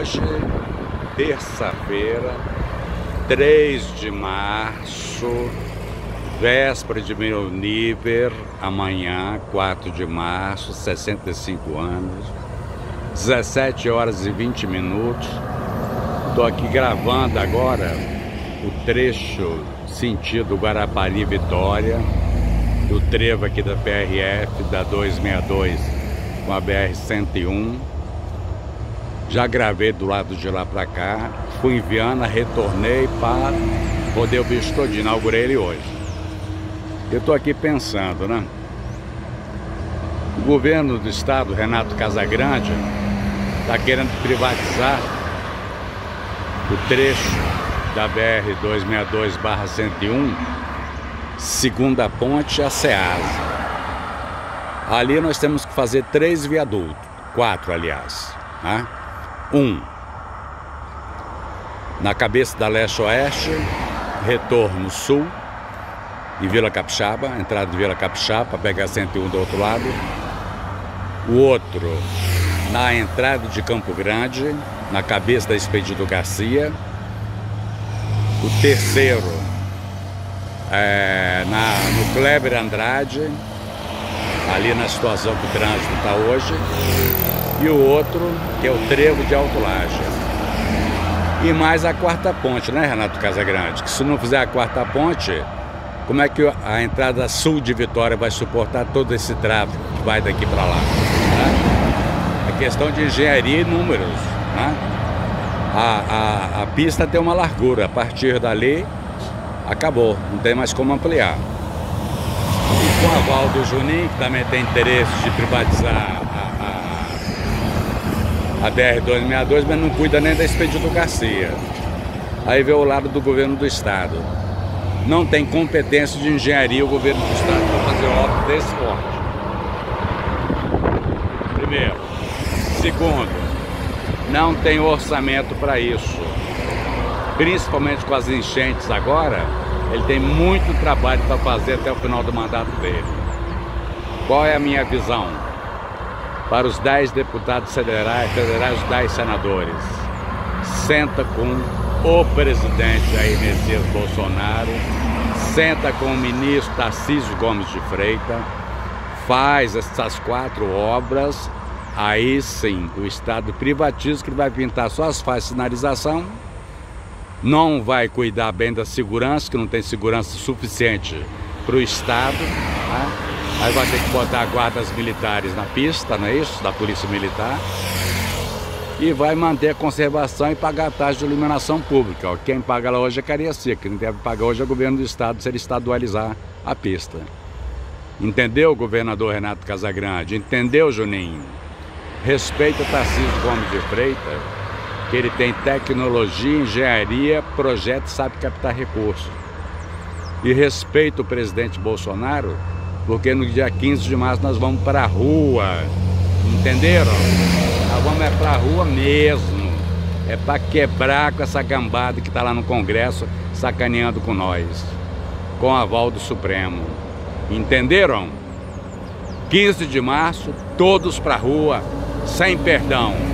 Hoje, terça-feira, 3 de março, véspera de meu nível, amanhã, 4 de março, 65 anos, 17 horas e 20 minutos. Estou aqui gravando agora o trecho sentido Guarapari Vitória, do trevo aqui da PRF, da 262 com a BR-101 já gravei do lado de lá para cá, fui em Viana, retornei para poder o bicho todo, inaugurei ele hoje. Eu estou aqui pensando, né? O governo do estado, Renato Casagrande, está querendo privatizar o trecho da BR 262-101, segunda ponte a Ceasa. Ali nós temos que fazer três viadutos, quatro aliás, né? Um, na cabeça da leste-oeste, retorno sul, em Vila Capixaba, entrada de Vila Capixaba, pegar 101 do outro lado. O outro, na entrada de Campo Grande, na cabeça da Expedito Garcia. O terceiro, é, na, no Kleber Andrade, ali na situação que o trânsito está hoje e o outro, que é o Trevo de Alto Laje. E mais a quarta ponte, né, Renato Casagrande? Que se não fizer a quarta ponte, como é que a entrada sul de Vitória vai suportar todo esse tráfego que vai daqui para lá? Né? É questão de engenharia e números. Né? A, a, a pista tem uma largura, a partir dali acabou, não tem mais como ampliar. A aval do Juninho, que também tem interesse de privatizar a BR-262, mas não cuida nem da Expedito Garcia. Aí vê o lado do governo do estado. Não tem competência de engenharia o governo do estado para fazer obra desse porte. Primeiro. Segundo, não tem orçamento para isso. Principalmente com as enchentes agora, ele tem muito trabalho para fazer até o final do mandato dele. Qual é a minha visão? para os 10 deputados federais, federais, os 10 senadores. Senta com o presidente Jair Messias Bolsonaro, senta com o ministro Tarcísio Gomes de Freitas, faz essas quatro obras, aí sim o Estado privatiza que vai pintar só as faixas de sinalização, não vai cuidar bem da segurança, que não tem segurança suficiente para o Estado. Né? Aí vai ter que botar guardas militares na pista, não é isso? Da Polícia Militar. E vai manter a conservação e pagar a taxa de iluminação pública. Quem paga lá hoje é Cariacica, quem deve pagar hoje é o governo do estado se ele estadualizar a pista. Entendeu, governador Renato Casagrande? Entendeu, Juninho? Respeita Tarcísio Gomes de Freitas, que ele tem tecnologia, engenharia, projeto sabe captar recursos. E respeita o presidente Bolsonaro, porque no dia 15 de março nós vamos para a rua, entenderam? Nós vamos é para a rua mesmo, é para quebrar com essa gambada que está lá no Congresso sacaneando com nós, com a aval do Supremo, entenderam? 15 de março, todos para a rua, sem perdão.